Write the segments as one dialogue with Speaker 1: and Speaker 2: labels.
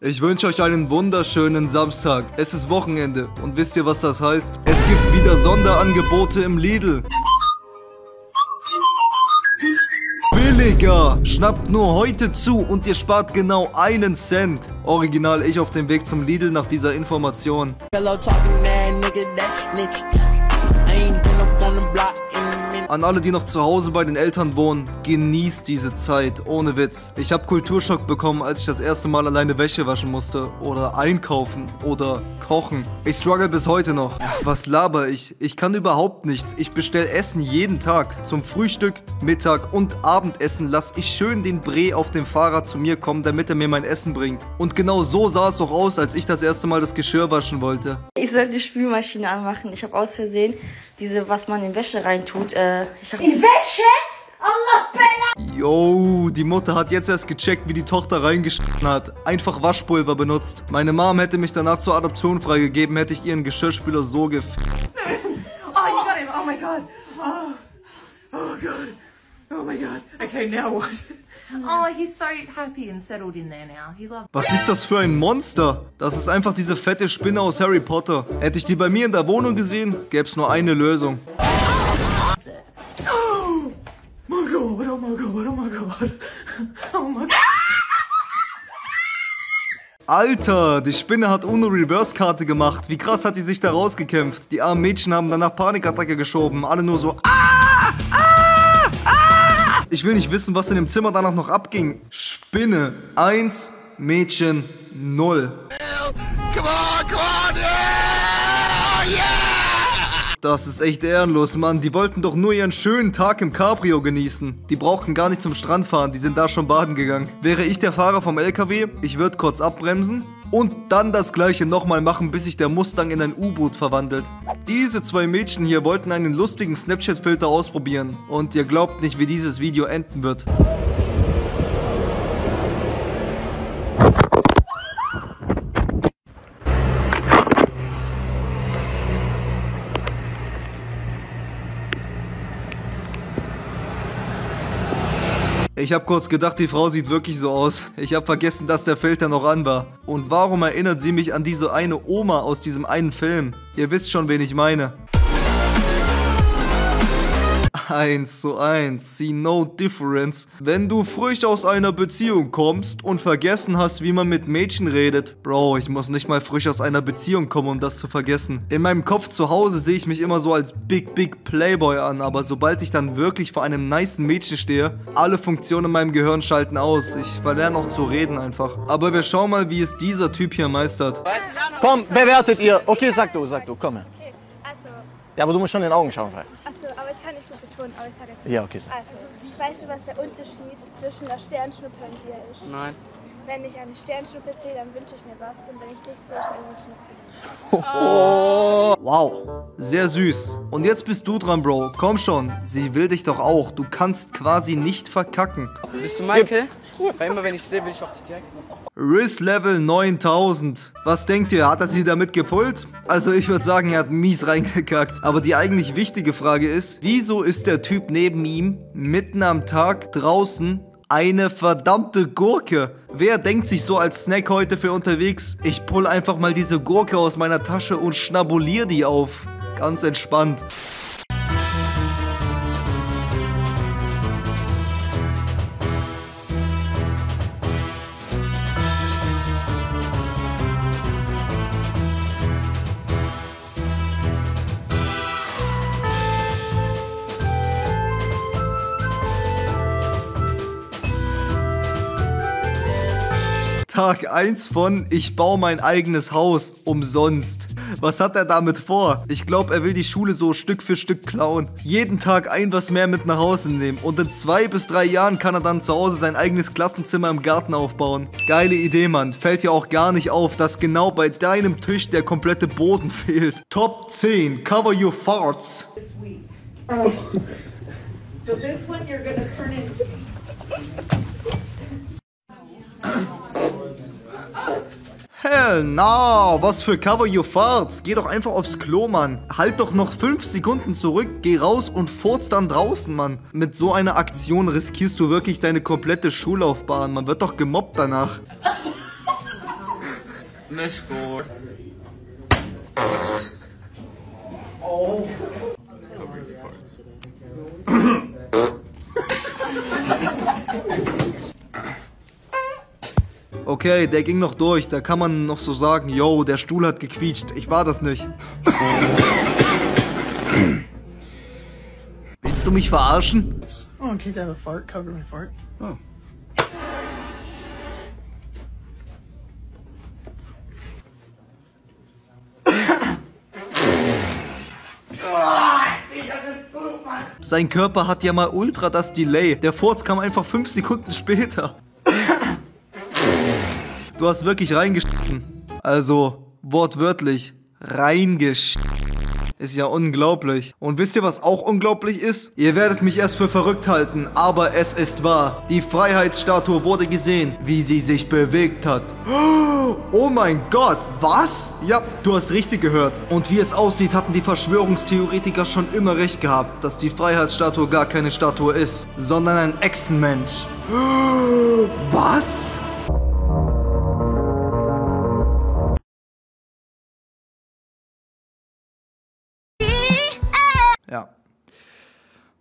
Speaker 1: Ich wünsche euch einen wunderschönen Samstag. Es ist Wochenende und wisst ihr, was das heißt? Es gibt wieder Sonderangebote im Lidl. Billiger! Schnappt nur heute zu und ihr spart genau einen Cent. Original ich auf dem Weg zum Lidl nach dieser Information.
Speaker 2: Hello, talking that nigga, that snitch. I ain't been up on the block in.
Speaker 1: An alle, die noch zu Hause bei den Eltern wohnen, genießt diese Zeit, ohne Witz. Ich habe Kulturschock bekommen, als ich das erste Mal alleine Wäsche waschen musste oder einkaufen oder kochen. Ich struggle bis heute noch. Was laber ich? Ich kann überhaupt nichts. Ich bestell Essen jeden Tag. Zum Frühstück, Mittag und Abendessen lass ich schön den Bre auf dem Fahrrad zu mir kommen, damit er mir mein Essen bringt. Und genau so sah es doch aus, als ich das erste Mal das Geschirr waschen wollte.
Speaker 3: Ich sollte die Spülmaschine anmachen. Ich habe aus Versehen diese, was man in Wäsche reintut. Äh, ich dachte,
Speaker 4: In Wäsche? Allah Bella!
Speaker 1: Yo, die Mutter hat jetzt erst gecheckt, wie die Tochter reingeschnitten hat. Einfach Waschpulver benutzt. Meine Mom hätte mich danach zur Adoption freigegeben, hätte ich ihren Geschirrspüler so gef...
Speaker 5: Oh, you got him. Oh my god. Oh, oh god. Oh my god. Okay, now what?
Speaker 6: Oh, he's so happy and settled in there now. He loves
Speaker 1: Was ist das für ein Monster? Das ist einfach diese fette Spinne aus Harry Potter. Hätte ich die bei mir in der Wohnung gesehen, gäbe es nur eine Lösung.
Speaker 5: Oh my god. Oh my god. Oh my god.
Speaker 1: Alter, die Spinne hat ohne Reverse-Karte gemacht. Wie krass hat die sich da rausgekämpft. Die armen Mädchen haben danach Panikattacke geschoben. Alle nur so... Ah, ah, ah. Ich will nicht wissen, was in dem Zimmer danach noch abging. Spinne 1, Mädchen 0. Das ist echt ehrenlos, Mann. Die wollten doch nur ihren schönen Tag im Cabrio genießen. Die brauchten gar nicht zum Strand fahren, die sind da schon baden gegangen. Wäre ich der Fahrer vom LKW, ich würde kurz abbremsen und dann das gleiche nochmal machen, bis sich der Mustang in ein U-Boot verwandelt. Diese zwei Mädchen hier wollten einen lustigen Snapchat-Filter ausprobieren. Und ihr glaubt nicht, wie dieses Video enden wird. Ich habe kurz gedacht, die Frau sieht wirklich so aus. Ich habe vergessen, dass der Filter noch an war. Und warum erinnert sie mich an diese eine Oma aus diesem einen Film? Ihr wisst schon, wen ich meine. 1 zu 1, see no difference. Wenn du frisch aus einer Beziehung kommst und vergessen hast, wie man mit Mädchen redet. Bro, ich muss nicht mal frisch aus einer Beziehung kommen, um das zu vergessen. In meinem Kopf zu Hause sehe ich mich immer so als Big Big Playboy an, aber sobald ich dann wirklich vor einem nicen Mädchen stehe, alle Funktionen in meinem Gehirn schalten aus. Ich verlerne auch zu reden einfach. Aber wir schauen mal, wie es dieser Typ hier meistert.
Speaker 7: Komm, bewertet ihr. Okay, sag du, sag du, komm her.
Speaker 8: Okay, also,
Speaker 7: Ja, aber du musst schon in den Augen schauen, weil.
Speaker 8: also, aber ich kann sage jetzt.
Speaker 7: Ja, okay, sag.
Speaker 8: Also, weißt du, was der Unterschied zwischen einer Sternschnuppe und dir ist?
Speaker 7: Nein.
Speaker 8: Wenn ich eine Sternschnuppe sehe, dann wünsche ich mir was. Und wenn ich dich sehe, ich mir wünsche mir
Speaker 1: Wow, sehr süß. Und jetzt bist du dran, Bro. Komm schon, sie will dich doch auch. Du kannst quasi nicht verkacken.
Speaker 9: Bist du Michael? Weil immer wenn ich sehe, will ich auch dich direkt sehen.
Speaker 1: Riz Level 9000. Was denkt ihr, hat er sie damit gepullt? Also ich würde sagen, er hat mies reingekackt. Aber die eigentlich wichtige Frage ist, wieso ist der Typ neben ihm mitten am Tag draußen eine verdammte Gurke? Wer denkt sich so als Snack heute für unterwegs? Ich pull einfach mal diese Gurke aus meiner Tasche und schnabulier die auf. Ganz entspannt. Tag 1 von Ich baue mein eigenes Haus umsonst. Was hat er damit vor? Ich glaube, er will die Schule so Stück für Stück klauen. Jeden Tag ein was mehr mit nach Hause nehmen. Und in zwei bis drei Jahren kann er dann zu Hause sein eigenes Klassenzimmer im Garten aufbauen. Geile Idee, Mann. Fällt dir auch gar nicht auf, dass genau bei deinem Tisch der komplette Boden fehlt. Top 10. Cover your farts.
Speaker 5: So this one you're gonna turn into.
Speaker 1: Hell no, was für Cover Your Farts. Geh doch einfach aufs Klo, Mann. Halt doch noch 5 Sekunden zurück, geh raus und furz dann draußen, Mann. Mit so einer Aktion riskierst du wirklich deine komplette Schullaufbahn. Man wird doch gemobbt danach.
Speaker 9: Nicht gut.
Speaker 1: Okay, der ging noch durch. Da kann man noch so sagen, yo, der Stuhl hat gequietscht. Ich war das nicht. Willst du mich verarschen?
Speaker 5: Oh, in case I have a fart, cover my fart.
Speaker 1: Sein Körper hat ja mal ultra das Delay. Der Furz kam einfach 5 Sekunden später. Du hast wirklich reingeschissen. Also, wortwörtlich, reingeschissen. Ist ja unglaublich. Und wisst ihr, was auch unglaublich ist? Ihr werdet mich erst für verrückt halten, aber es ist wahr. Die Freiheitsstatue wurde gesehen, wie sie sich bewegt hat. Oh mein Gott, was? Ja, du hast richtig gehört. Und wie es aussieht, hatten die Verschwörungstheoretiker schon immer recht gehabt, dass die Freiheitsstatue gar keine Statue ist, sondern ein Echsenmensch. Was?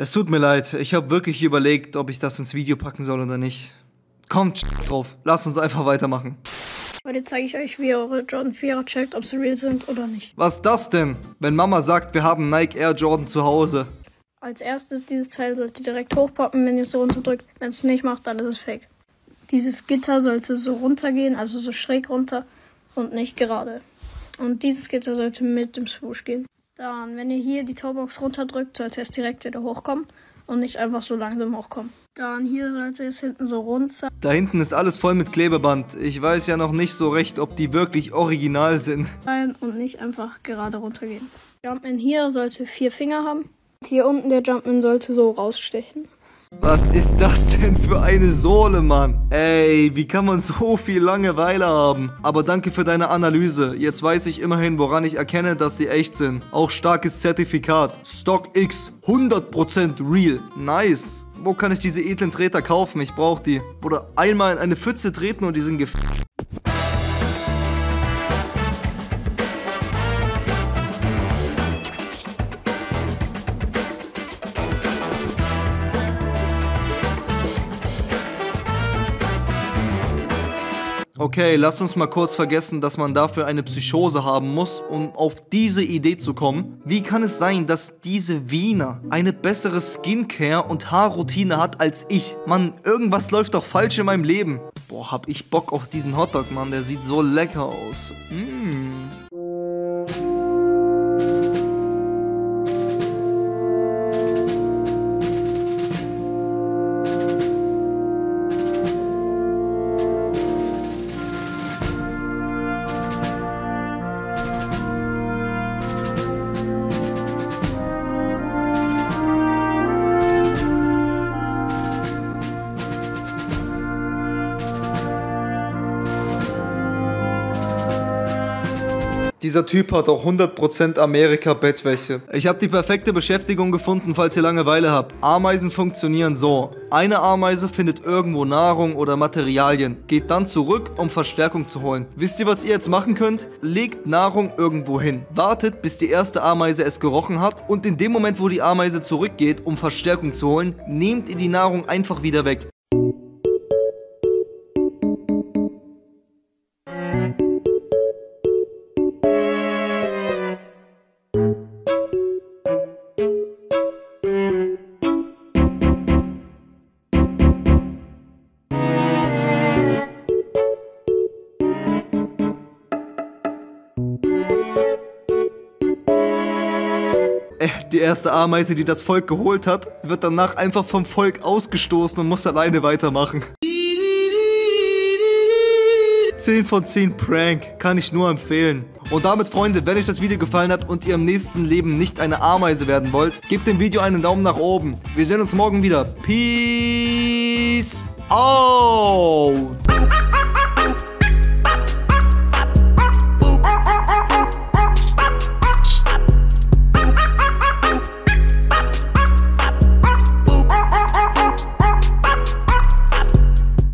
Speaker 1: Es tut mir leid, ich habe wirklich überlegt, ob ich das ins Video packen soll oder nicht. Kommt drauf, lasst uns einfach weitermachen.
Speaker 8: Heute zeige ich euch, wie ihr eure Jordan 4er checkt, ob sie real sind oder nicht.
Speaker 1: Was das denn? Wenn Mama sagt, wir haben Nike Air Jordan zu Hause.
Speaker 8: Als erstes, dieses Teil sollte direkt hochpoppen, wenn ihr es so runterdrückt. Wenn es nicht macht, dann ist es fake. Dieses Gitter sollte so runtergehen, also so schräg runter und nicht gerade. Und dieses Gitter sollte mit dem Swoosh gehen. Dann, wenn ihr hier die Toolbox runterdrückt, sollte es direkt wieder hochkommen und nicht einfach so langsam hochkommen. Dann hier sollte es hinten so runter
Speaker 1: Da hinten ist alles voll mit Klebeband. Ich weiß ja noch nicht so recht, ob die wirklich original sind.
Speaker 8: sein und nicht einfach gerade runtergehen. Jumpman hier sollte vier Finger haben. Hier unten der Jumpman sollte so rausstechen.
Speaker 1: Was ist das denn für eine Sohle, Mann? Ey, wie kann man so viel Langeweile haben? Aber danke für deine Analyse. Jetzt weiß ich immerhin, woran ich erkenne, dass sie echt sind. Auch starkes Zertifikat. Stock X, 100% real. Nice. Wo kann ich diese edlen Treter kaufen? Ich brauche die. Oder einmal in eine Pfütze treten und die sind gef... Okay, lass uns mal kurz vergessen, dass man dafür eine Psychose haben muss, um auf diese Idee zu kommen. Wie kann es sein, dass diese Wiener eine bessere Skincare und Haarroutine hat als ich? Mann, irgendwas läuft doch falsch in meinem Leben. Boah, hab ich Bock auf diesen Hotdog, Mann. Der sieht so lecker aus. Mm. Dieser Typ hat auch 100% Amerika-Bettwäsche. Ich habe die perfekte Beschäftigung gefunden, falls ihr Langeweile habt. Ameisen funktionieren so. Eine Ameise findet irgendwo Nahrung oder Materialien, geht dann zurück, um Verstärkung zu holen. Wisst ihr, was ihr jetzt machen könnt? Legt Nahrung irgendwo hin. Wartet, bis die erste Ameise es gerochen hat und in dem Moment, wo die Ameise zurückgeht, um Verstärkung zu holen, nehmt ihr die Nahrung einfach wieder weg. Die erste Ameise, die das Volk geholt hat, wird danach einfach vom Volk ausgestoßen und muss alleine weitermachen. 10 von 10 Prank, kann ich nur empfehlen. Und damit, Freunde, wenn euch das Video gefallen hat und ihr im nächsten Leben nicht eine Ameise werden wollt, gebt dem Video einen Daumen nach oben. Wir sehen uns morgen wieder. Peace out.